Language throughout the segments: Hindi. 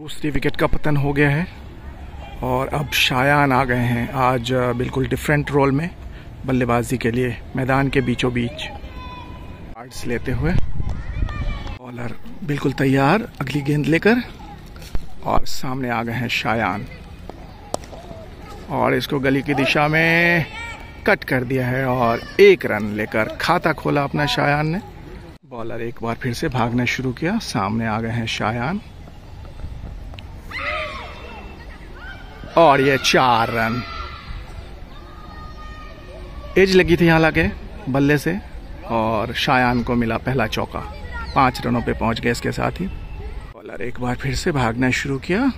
दूसरी विकेट का पतन हो गया है और अब शायान आ गए हैं। आज बिल्कुल डिफरेंट रोल में बल्लेबाजी के लिए, मैदान के बीचों बीच कार्ड्स लेते हुए बॉलर बिल्कुल तैयार, अगली गेंद लेकर और सामने आ गए हैं शायान। और इसको गली की दिशा में कट कर दिया है और एक रन लेकर खाता खोला अपना शायान ने। बॉलर एक बार फिर से भागना शुरू किया, सामने आ गए हैं शायान। और ये चार रन। एज लगी थी हालाँकि बल्ले से, और शायान को मिला पहला चौका। पाँच रनों पे पहुँच गए इसके साथ ही। बॉलर एक बार फिर से भागना शुरू किया।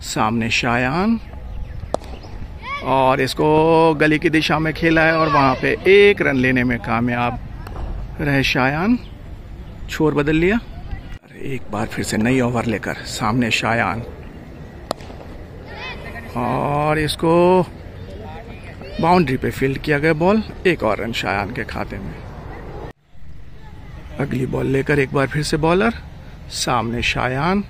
सामने शायान। और इसको गली की दिशा में खेला है, और वहाँ पे एक रन लेने में कामयाब रहे शायान। छोर बदल लिया। एक बार फिर से नई ओवर लेकर सामने शायान। और इसको बाउंड्री पे फ़ील्ड किया गया बॉल एक और रन शायान के खाते में। अगली बॉल लेकर एक बार फिर से बॉलर सामने शायान।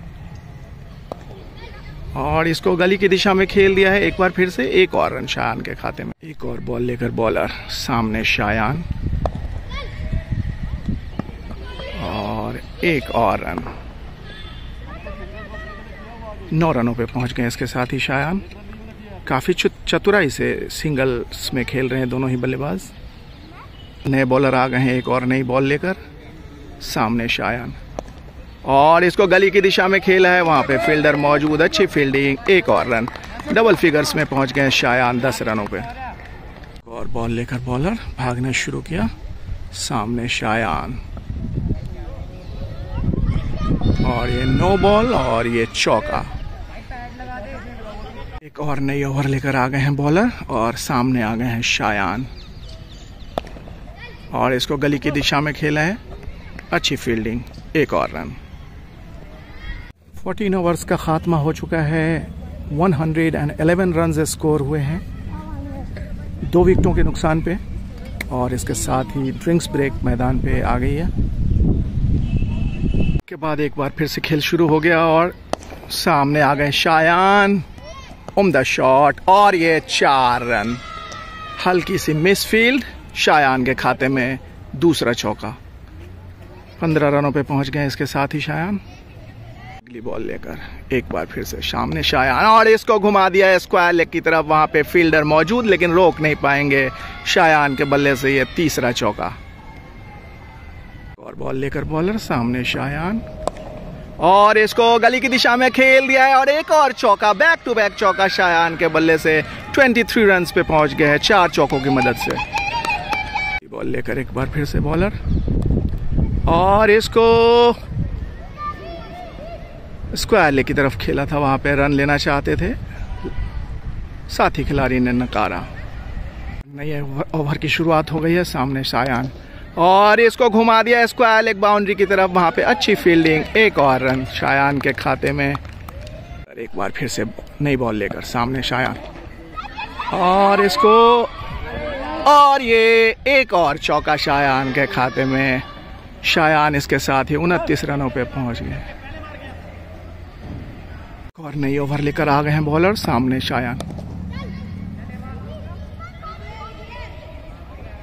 और इसको गली की दिशा में खेल दिया है, एक बार फिर से एक और रन शायान के खाते में। एक और बॉल लेकर बॉलर सामने शायान। और एक और रन। नौ रनों पे पहुँच गए इसके साथ ही शायान काफ़ी चतुराई से सिंगल्स में खेल रहे हैं दोनों ही बल्लेबाज। नए बॉलर आ गए हैं, एक और नई बॉल लेकर, सामने शायान और इसको गली की दिशा में खेला है, वहाँ पे फील्डर मौजूद, अच्छी फील्डिंग एक और रन। डबल फिगर्स में पहुँच गए शायान दस रनों पे। और बॉल लेकर बॉलर भागना शुरू किया, सामने शायान और ये नो बॉल और ये चौका। एक और नई ओवर लेकर आ गए हैं बॉलर और सामने आ गए हैं शायान। और इसको गली की दिशा में खेला है। अच्छी फील्डिंग एक और रन। 14 ओवर्स का खात्मा हो चुका है। 111 रन स्कोर हुए हैं। दो विकेटों के नुकसान पे और इसके साथ ही ड्रिंक्स ब्रेक मैदान पे आ गई है। के बाद एक बार फिर से खेल शुरू हो गया और सामने आ गए शायान। उम्दा शॉट और ये चार रन। हल्की सी मिस फ़ील्ड शायान के खाते में दूसरा चौका। पंद्रह रनों पे पहुँच गए इसके साथ ही शायान। अगली बॉल लेकर एक बार फिर से सामने शायान, और इसको घुमा दिया स्क्वायर लेग की तरफ़। वहाँ पे फील्डर मौजूद, लेकिन रोक नहीं पाएँगे। शायान के बल्ले से ये तीसरा चौका। और बॉल लेकर बॉलर सामने शायान। और इसको गली की दिशा में खेल दिया है और एक और चौका बैक टू बैक चौका शायान के बल्ले से 23 रन पे पहुँच गए हैं चार चौकों की मदद से। बॉल लेकर एक बार फिर से बॉलर। और इसको स्क्वायर ले की तरफ़ खेला था वहाँ पे रन लेना चाहते थे। साथी खिलाड़ी ने नकारा। नई ओवर की शुरुआत हो गई है सामने शायान। और इसको घुमा दिया स्क्वायर लेग बाउंड्री की तरफ़ वहाँ पे अच्छी फील्डिंग एक और रन शायान के खाते में। एक बार फिर से नई बॉल लेकर सामने शायान और इसको और ये एक और चौका शायान के खाते में। शायान इसके साथ ही उनतीस रनों पे पहुँच गए। और नई ओवर लेकर आ गए हैं बॉलर सामने शायान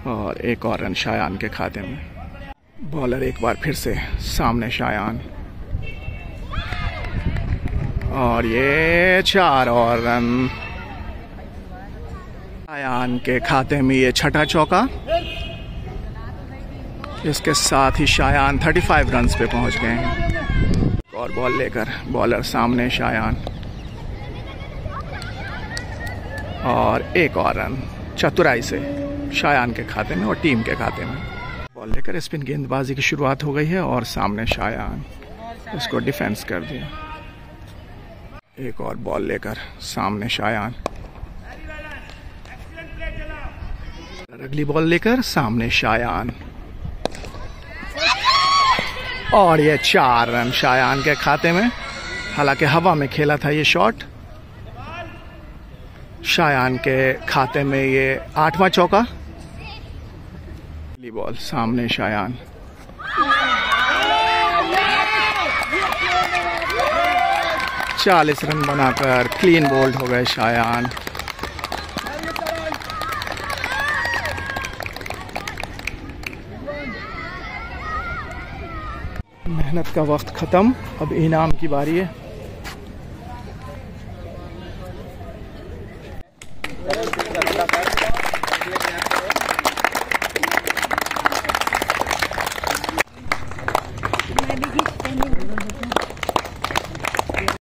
और एक और रन शायान के खाते में। बॉलर एक बार फिर से सामने शायान। और ये चार और रन। शायान के खाते में ये छठा चौका। इसके साथ ही शायान 35 रन पे पहुँच गए हैं। और बॉल लेकर बॉलर सामने शायान। और एक और रन चतुराई से। शायान के खाते में और टीम के खाते में। बॉल लेकर स्पिन गेंदबाजी की शुरुआत हो गई है और सामने शायान इसको डिफेंस कर दिया। एक और बॉल लेकर सामने शायान। अगली बॉल लेकर सामने शायान। और ये चार रन शायान के खाते में। हालाँकि हवा में खेला था ये शॉट। शायान के खाते में ये आठवां चौका। बॉल, सामने शायान। चालीस रन बनाकर क्लीन बोल्ड हो गए शायान। मेहनत का वक्त ख़त्म, अब इनाम की बारी है।